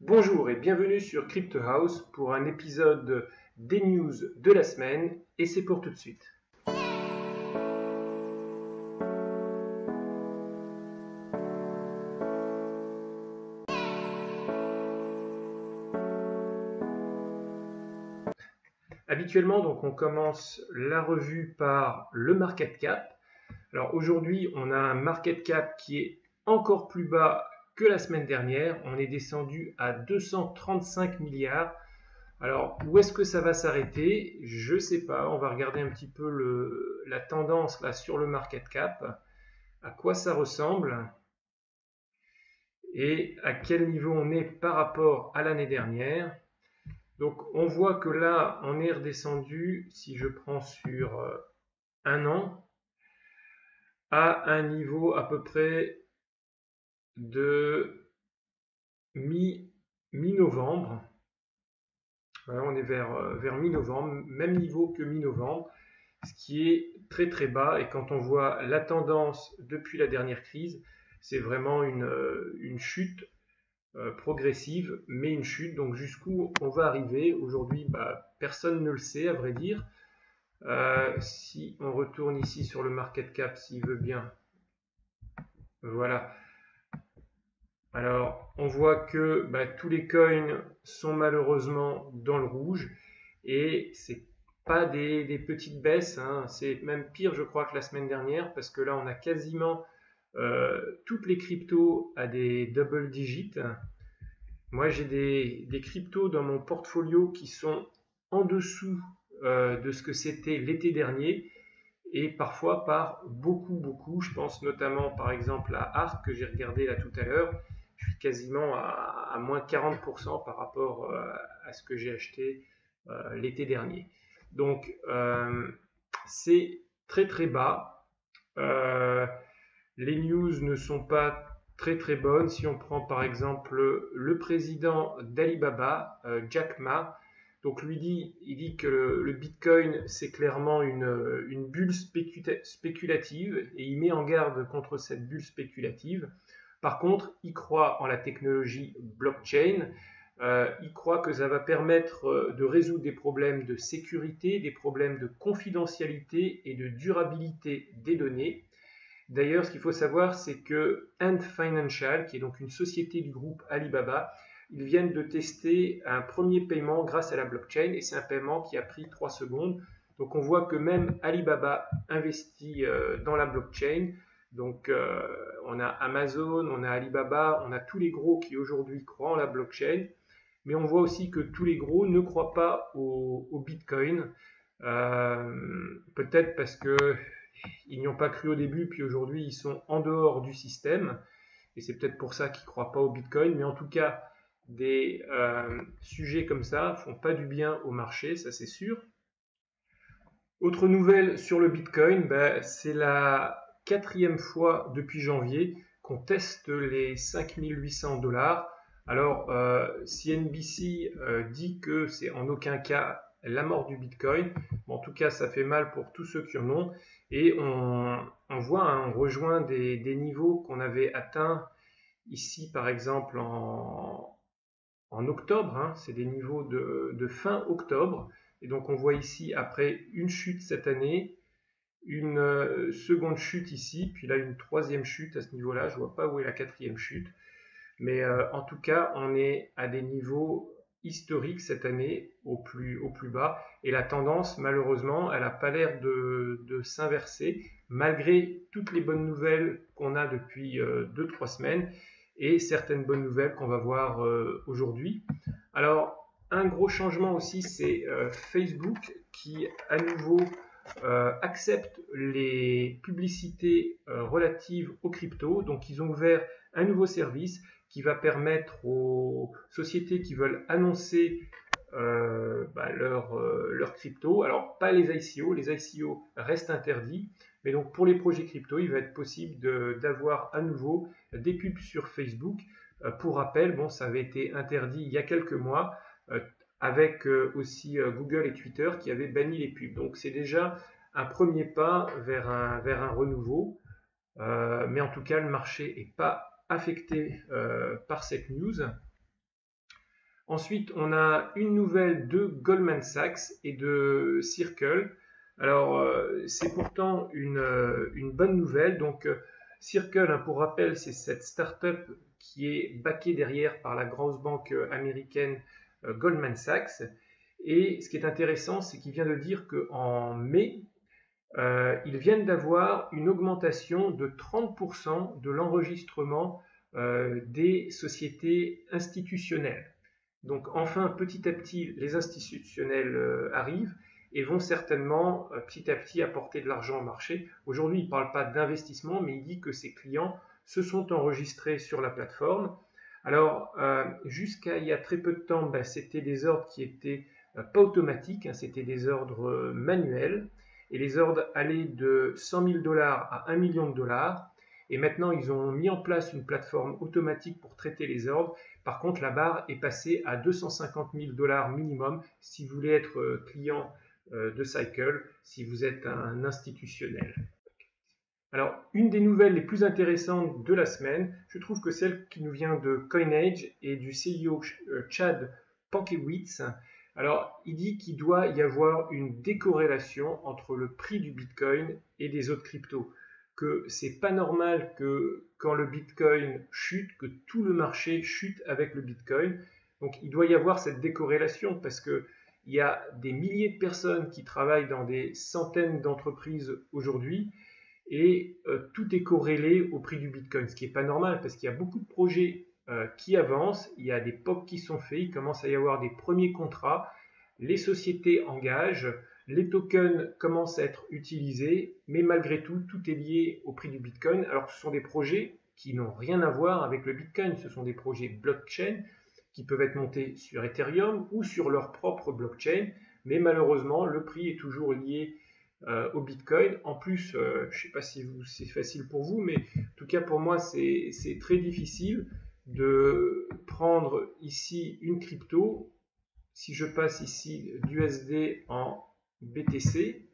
Bonjour et bienvenue sur Crypto House pour un épisode des news de la semaine et c'est pour tout de suite. Habituellement, donc, on commence la revue par le market cap. Alors aujourd'hui, on a un market cap qui est encore plus bas que la semaine dernière. On est descendu à 235 milliards. Alors, où est-ce que ça va s'arrêter? Je sais pas. On va regarder un petit peu le, la tendance là sur le market cap. À quoi ça ressemble? Et à quel niveau on est par rapport à l'année dernière? Donc, on voit que là, on est redescendu, si je prends sur euh, un an, à un niveau à peu près de mi-novembre. on est vers, euh, vers mi-novembre, même niveau que mi-novembre, ce qui est très très bas. Et quand on voit la tendance depuis la dernière crise, c'est vraiment une, euh, chute euh, progressive, mais une chute. Donc jusqu'où on va arriver aujourd'hui, bah, personne ne le sait à vrai dire. si on retourne ici sur le market cap, s'il veut bien, voilà, alors, on voit que bah, tous les coins sont malheureusement dans le rouge et c'est pas des, petites baisses, hein. c'est même pire, je crois, que la semaine dernière parce que là, on a quasiment euh, toutes les cryptos à des double digits. Moi, j'ai des, cryptos dans mon portfolio qui sont en dessous euh, de ce que c'était l'été dernier et parfois par beaucoup, beaucoup. Je pense notamment par exemple à ARC que j'ai regardé là tout à l'heure quasiment à, moins 40% par rapport euh, à ce que j'ai acheté euh, l'été dernier. Donc euh, c'est très très bas. les news ne sont pas très très bonnes. Si on prend par exemple le président d'Alibaba, Jack Ma, donc lui dit, il dit que le, Bitcoin c'est clairement une bulle spéculative et il met en garde contre cette bulle spéculative. Par contre, il croit en la technologie blockchain. Euh, il croit que ça va permettre euh, de résoudre des problèmes de sécurité, des problèmes de confidentialité et de durabilité des données. D'ailleurs, ce qu'il faut savoir, c'est que Ant Financial, qui est donc une société du groupe Alibaba, ils viennent de tester un premier paiement grâce à la blockchain et c'est un paiement qui a pris 3 secondes. Donc on voit que même Alibaba investit euh, dans la blockchain. Donc, euh, on a Amazon, on a Alibaba, on a tous les gros qui aujourd'hui croient en la blockchain, mais on voit aussi que tous les gros ne croient pas au, Bitcoin. Euh, peut-être parce qu'ils n'y ont pas cru au début, puis aujourd'hui ils sont en dehors du système, et c'est peut-être pour ça qu'ils ne croient pas au Bitcoin. Mais en tout cas, des euh, sujets comme ça font pas du bien au marché, ça c'est sûr. Autre nouvelle sur le Bitcoin, ben, c'est la quatrième fois depuis janvier qu'on teste les 5800 dollars. Alors, euh, CNBC euh, dit que c'est en aucun cas la mort du Bitcoin. en tout cas, ça fait mal pour tous ceux qui en ont. Et on, voit, hein, on rejoint des, niveaux qu'on avait atteints ici, par exemple, en, octobre. Hein. c'est des niveaux de fin octobre. Et donc, on voit ici, après une chute cette année, une euh, seconde chute ici, puis là une troisième chute à ce niveau-là. Je vois pas où est la quatrième chute. Mais euh, en tout cas, on est à des niveaux historiques cette année au plus, au plus bas. Et la tendance, malheureusement, elle n'a pas l'air de, s'inverser, malgré toutes les bonnes nouvelles qu'on a depuis 2-3 euh, semaines et certaines bonnes nouvelles qu'on va voir aujourd'hui. Alors, un gros changement aussi, c'est Facebook qui, à nouveau, acceptent les publicités euh, relatives aux cryptos. Donc ils ont ouvert un nouveau service qui va permettre aux sociétés qui veulent annoncer euh, bah, leur, leur, crypto. Alors pas les ICO, les ICO restent interdits, mais donc pour les projets crypto, il va être possible d'avoir à nouveau des pubs sur Facebook. pour rappel, bon, ça avait été interdit il y a quelques mois avec euh, aussi euh, Google et Twitter qui avaient banni les pubs. Donc c'est déjà un premier pas vers un, renouveau. Euh, mais en tout cas, le marché n'est pas affecté par cette news. Ensuite, on a une nouvelle de Goldman Sachs et de Circle. Alors, c'est pourtant une, bonne nouvelle. Donc, Circle, hein, pour rappel, c'est cette start-up qui est backée derrière par la grosse banque américaine Goldman Sachs. Et ce qui est intéressant, c'est qu'il vient de dire qu'en mai, ils viennent d'avoir une augmentation de 30% de l'enregistrement des sociétés institutionnelles. Donc enfin, petit à petit, les institutionnels arrivent et vont certainement euh, petit à petit apporter de l'argent au marché. Aujourd'hui, il ne parle pas d'investissement, mais il dit que ses clients se sont enregistrés sur la plateforme. Alors, euh, jusqu'à il y a très peu de temps, ben, c'était des ordres qui étaient euh, pas automatiques, hein, c'était des ordres manuels, et les ordres allaient de 100 000 dollars à 1 million de dollars. Et maintenant, ils ont mis en place une plateforme automatique pour traiter les ordres. Par contre, la barre est passée à 250 000 dollars minimum si vous voulez être client euh, de Cycle si vous êtes un institutionnel. Alors, une des nouvelles les plus intéressantes de la semaine, je trouve que celle qui nous vient de CoinAge et du CEO euh, Chad Pankewitz. Alors, il dit qu'il doit y avoir une décorrélation entre le prix du Bitcoin et des autres cryptos. Que c'est pas normal que quand le Bitcoin chute, que tout le marché chute avec le Bitcoin. Donc, il doit y avoir cette décorrélation parce que il y a des milliers de personnes qui travaillent dans des centaines d'entreprises aujourd'hui et euh, tout est corrélé au prix du Bitcoin, ce qui n'est pas normal parce qu'il y a beaucoup de projets euh, qui avancent, il y a des POC qui sont faits, il commence à y avoir des premiers contrats, les sociétés engagent, les tokens commencent à être utilisés, mais malgré tout, tout est lié au prix du Bitcoin. Alors ce sont des projets qui n'ont rien à voir avec le Bitcoin, ce sont des projets blockchain, qui peuvent être montés sur Ethereum ou sur leur propre blockchain, mais malheureusement, le prix est toujours lié euh, au Bitcoin. En plus, euh, je ne sais pas si c'est facile pour vous, mais en tout cas pour moi, c'est très difficile de prendre ici une crypto. Si je passe ici d'USD en BTC,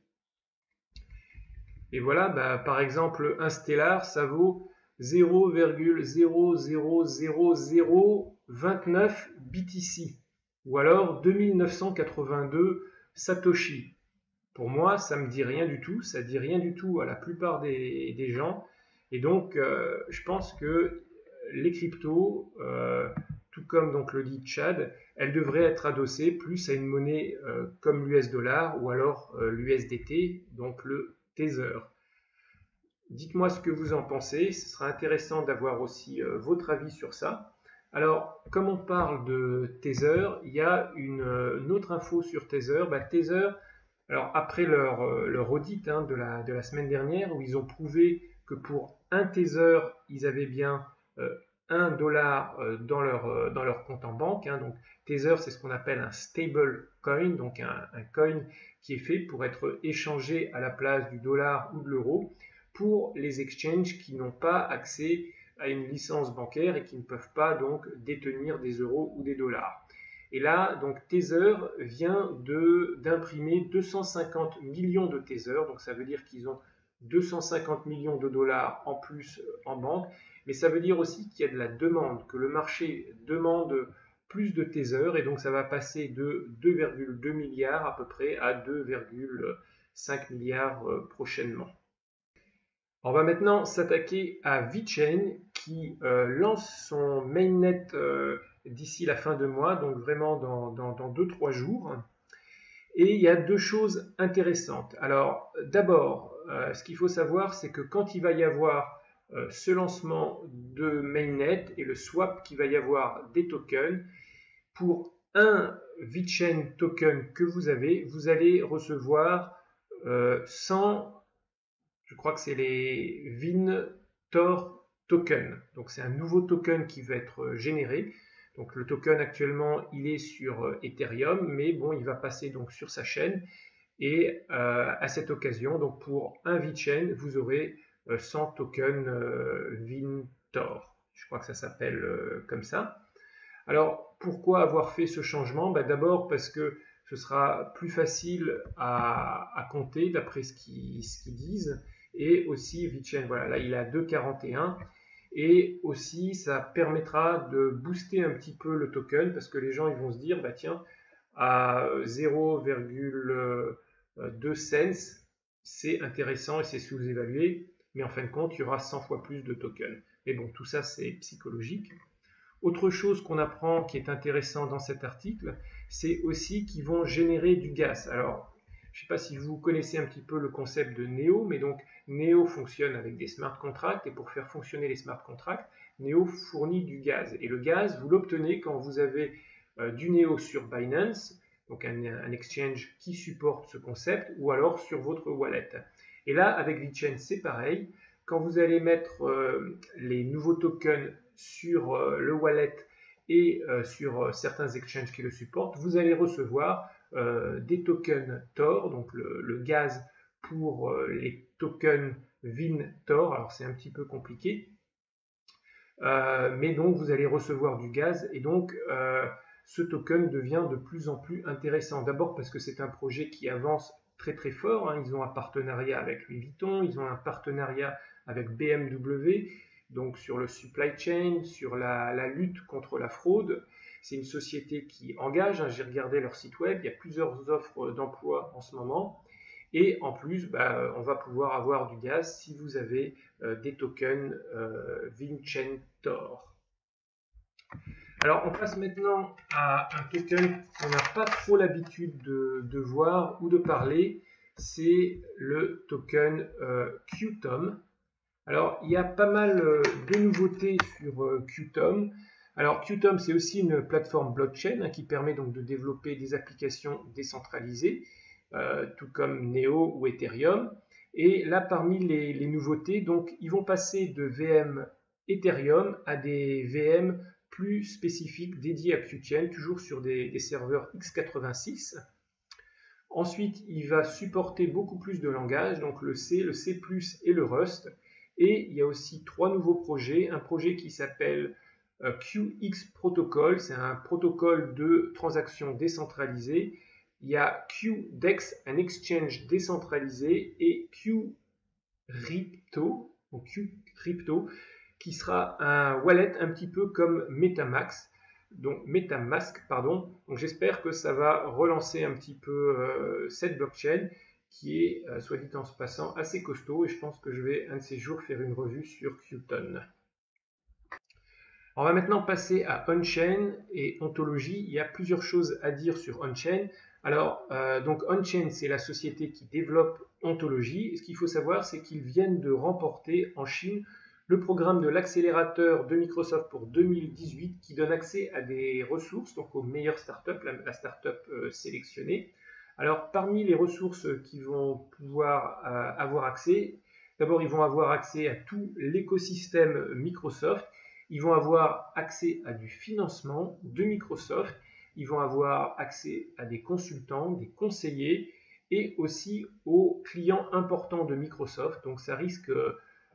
et voilà, bah, par exemple, un Stellar, ça vaut 0,00029 BTC ou alors 2982 Satoshi. Pour moi, ça me dit rien du tout, ça dit rien du tout à la plupart des, gens. Et donc, euh, je pense que les cryptos, euh, tout comme donc le dit Chad, elles devraient être adossées plus à une monnaie euh, comme l'US dollar ou alors l'USDT, donc le Tether. Dites-moi ce que vous en pensez, ce sera intéressant d'avoir aussi votre avis sur ça. Alors, comme on parle de Tether, il y a une, euh, autre info sur Tether. Bah, Tether, alors après leur, euh, audit hein, de, la, semaine dernière, où ils ont prouvé que pour un Tether, ils avaient bien 1 dollar dans leur, dans leur compte en banque. Hein. donc, Tether, c'est ce qu'on appelle un stable coin, donc un, un coin qui est fait pour être échangé à la place du dollar ou de l'euro pour les exchanges qui n'ont pas accès à une licence bancaire et qui ne peuvent pas donc détenir des euros ou des dollars. Et là, donc Tether vient d'imprimer 250 millions de Tether, donc ça veut dire qu'ils ont 250 millions de dollars en plus euh, en banque, mais ça veut dire aussi qu'il y a de la demande, que le marché demande plus de Tether, et donc ça va passer de 2,2 milliards à peu près à 2,5 milliards euh, prochainement. On va maintenant s'attaquer à VeChain qui euh, lance son mainnet d'ici la fin de mois, donc vraiment dans 2-3 jours. Et il y a deux choses intéressantes. Alors d'abord, euh, ce qu'il faut savoir, c'est que quand il va y avoir ce lancement de mainnet et le swap qu'il va y avoir des tokens, pour un VeChain token que vous avez, vous allez recevoir 100 je crois que c'est les VinTor Token. Donc c'est un nouveau token qui va être euh, généré. Donc le token actuellement il est sur euh, Ethereum, mais bon il va passer donc sur sa chaîne. Et euh, à cette occasion, donc pour un VeChain, vous aurez 100 tokens VinTor. Je crois que ça s'appelle comme ça. Alors pourquoi avoir fait ce changement? Bah, D'abord parce que ce sera plus facile à, compter d'après ce qu'ils disent et aussi VeChain. Voilà, là il a 2,41 Et aussi, ça permettra de booster un petit peu le token parce que les gens ils vont se dire, bah tiens, à 0,2 cents, c'est intéressant et c'est sous-évalué, mais en fin de compte, il y aura 100 fois plus de tokens. Mais bon, tout ça, c'est psychologique. Autre chose qu'on apprend qui est intéressant dans cet article, c'est aussi qu'ils vont générer du gaz. Alors, je ne sais pas si vous connaissez un petit peu le concept de NEO, mais donc NEO fonctionne avec des smart contracts, et pour faire fonctionner les smart contracts, NEO fournit du gaz. Et le gaz, vous l'obtenez quand vous avez euh, du NEO sur Binance, donc un, exchange qui supporte ce concept, ou alors sur votre wallet. Et là, avec VeChain, c'est pareil. Quand vous allez mettre euh, les nouveaux tokens sur euh, le wallet et sur certains exchanges qui le supportent, vous allez recevoir des tokens Tor, donc le gaz pour les tokens VIN-TOR. Alors c'est un petit peu compliqué. Euh, mais donc vous allez recevoir du gaz et donc euh, ce token devient de plus en plus intéressant. D'abord parce que c'est un projet qui avance très très fort. Hein. Ils ont un partenariat avec Louis Vuitton, ils ont un partenariat avec BMW, donc sur le supply chain, sur la, lutte contre la fraude. C'est une société qui engage. Hein. J'ai regardé leur site web, il y a plusieurs offres d'emploi en ce moment. Et en plus, bah, on va pouvoir avoir du gaz si vous avez euh, des tokens euh, Vincentor. Alors, on passe maintenant à un token qu'on n'a pas trop l'habitude de, voir ou de parler. C'est le token euh, Qtom. Alors, il y a pas mal de nouveautés sur Qtom. Alors, Qtom, c'est aussi une plateforme blockchain hein, qui permet donc de développer des applications décentralisées. Euh, tout comme Neo ou Ethereum. Et là, parmi les, nouveautés, donc, ils vont passer de VM Ethereum à des VM plus spécifiques dédiés à Qchain, toujours sur des, serveurs x86. Ensuite, il va supporter beaucoup plus de langages, donc le C, le C++ et le Rust. Et il y a aussi trois nouveaux projets. Un projet qui s'appelle QX Protocol, c'est un protocole de transactions décentralisées il y a QDEX, un exchange décentralisé, et QCrypto, qui sera un wallet un petit peu comme Metamax, donc Metamask, pardon. J'espère que ça va relancer un petit peu euh, cette blockchain qui est, euh, soit dit en se passant, assez costaud et je pense que je vais un de ces jours faire une revue sur Qton. On va maintenant passer à on-chain et ontologie. Il y a plusieurs choses à dire sur on-chain. Alors, euh, donc OnChain, c'est la société qui développe Ontologie. Ce qu'il faut savoir, c'est qu'ils viennent de remporter en Chine le programme de l'accélérateur de Microsoft pour 2018 qui donne accès à des ressources, donc aux meilleures startups, la, startup euh, sélectionnée. Alors, parmi les ressources qui vont pouvoir euh, avoir accès, d'abord, ils vont avoir accès à tout l'écosystème Microsoft. Ils vont avoir accès à du financement de Microsoft. Ils vont avoir accès à des consultants, des conseillers et aussi aux clients importants de Microsoft. Donc ça risque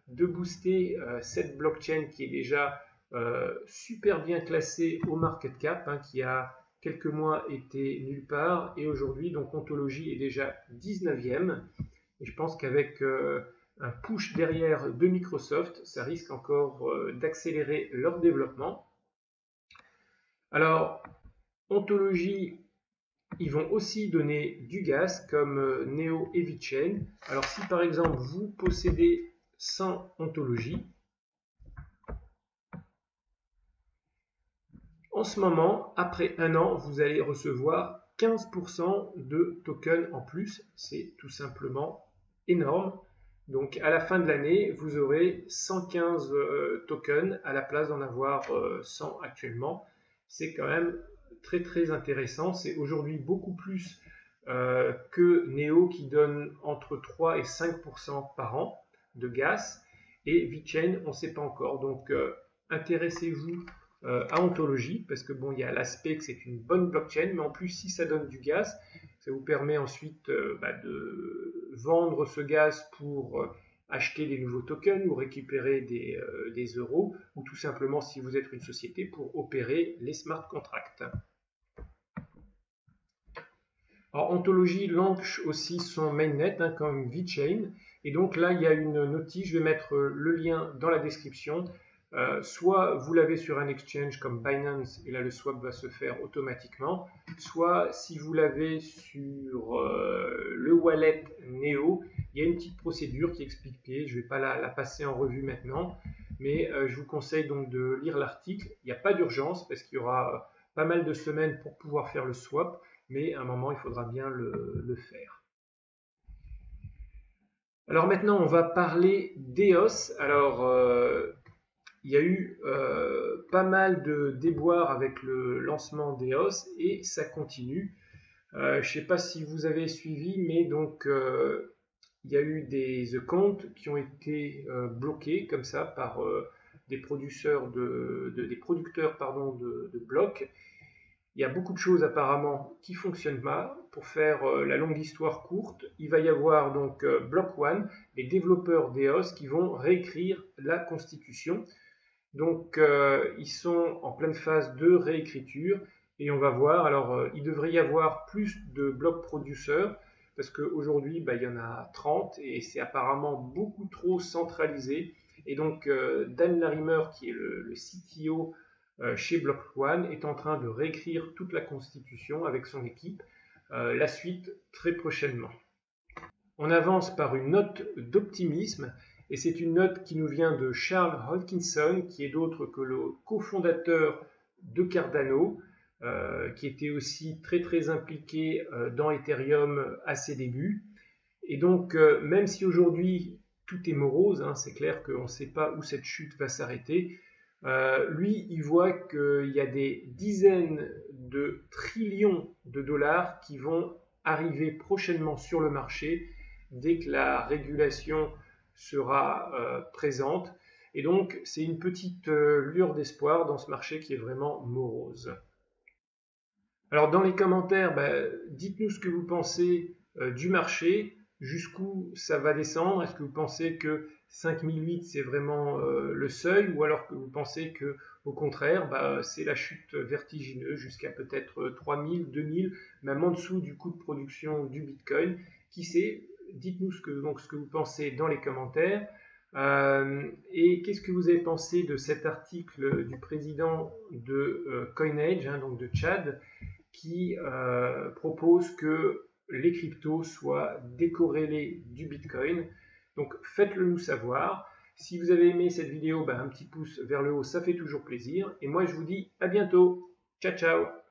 de booster euh, cette blockchain qui est déjà euh, super bien classée au market cap, hein, qui a quelques mois été nulle part. Et aujourd'hui donc Ontologie est déjà 19e et je pense qu'avec euh, un push derrière de Microsoft, ça risque encore d'accélérer leur développement. Alors, Ontologie, ils vont aussi donner du gaz comme euh, Neo et VeChain. Alors si par exemple vous possédez 100 ontologies, en ce moment, après un an, vous allez recevoir 15% de tokens en plus. C'est tout simplement énorme. Donc à la fin de l'année, vous aurez 115 euh, tokens à la place d'en avoir 100 euh, actuellement. C'est quand même très très intéressant. C'est aujourd'hui beaucoup plus euh, que Neo qui donne entre 3 et 5% par an de gaz. Et VeChain, on ne sait pas encore. Donc intéressez-vous à Ontologie parce que bon, il y a l'aspect que c'est une bonne blockchain, mais en plus si ça donne du gaz, ça vous permet ensuite bah, de vendre ce gaz pour acheter des nouveaux tokens ou récupérer des, des, euros, ou tout simplement si vous êtes une société pour opérer les smart contracts. Alors, Ontologie lance aussi son mainnet hein, comme VeChain. Et donc là, il y a une notice, je vais mettre euh, le lien dans la description. Euh, soit vous l'avez sur un exchange comme Binance et là le swap va se faire automatiquement, soit si vous l'avez sur euh, le wallet Neo, il y a une petite procédure qui est expliquée, je ne vais pas la, passer en revue maintenant, mais euh, je vous conseille donc de lire l'article. Il n'y a pas d'urgence parce qu'il y aura pas mal de semaines pour pouvoir faire le swap, mais à un moment il faudra bien le faire. Alors maintenant, on va parler d'EOS. Alors, il y a eu euh, pas mal de déboires avec le lancement d'EOS et ça continue. Euh, je ne sais pas si vous avez suivi, mais donc il y a eu des accounts qui ont été bloqués comme ça par des producteurs de, blocs il y a beaucoup de choses apparemment qui fonctionnent mal. Pour faire euh, la longue histoire courte, il va y avoir donc euh, Block One, les développeurs d'EOS qui vont réécrire la constitution. Donc euh, ils sont en pleine phase de réécriture et on va voir. Alors il devrait y avoir plus de block producers parce qu'aujourd'hui bah, il y en a 30 et c'est apparemment beaucoup trop centralisé. Et donc Dan Larimer qui est le, CTO euh, chez Block One est en train de réécrire toute la constitution avec son équipe. Euh, la suite très prochainement. On avance par une note d'optimisme et c'est une note qui nous vient de Charles Hodkinson qui est d'autre que le cofondateur de Cardano, euh, qui était aussi très très impliqué dans Ethereum à ses débuts. Et donc, même si aujourd'hui tout est morose, hein, c'est clair qu'on ne sait pas où cette chute va s'arrêter, euh, lui, il voit qu'il y a des dizaines de trillions de dollars qui vont arriver prochainement sur le marché dès que la régulation sera euh, présente. Et donc, c'est une petite euh, lueur d'espoir dans ce marché qui est vraiment morose. Alors, dans les commentaires, bah, dites-nous ce que vous pensez du marché, jusqu'où ça va descendre? Est-ce que vous pensez que 5008 c'est vraiment euh, le seuil? Ou alors que vous pensez que au contraire bah, c'est la chute vertigineuse jusqu'à peut-être 3000, 2000, même en dessous du coût de production du Bitcoin. Qui sait Dites-nous ce que, vous pensez dans les commentaires. Euh, et qu'est-ce que vous avez pensé de cet article du président de euh, Coinage, hein, donc de Chad, qui propose que les cryptos soient décorrélés du Bitcoin? Donc faites-le nous savoir. Si vous avez aimé cette vidéo, ben, un petit pouce vers le haut, ça fait toujours plaisir. Et moi je vous dis à bientôt. Ciao ciao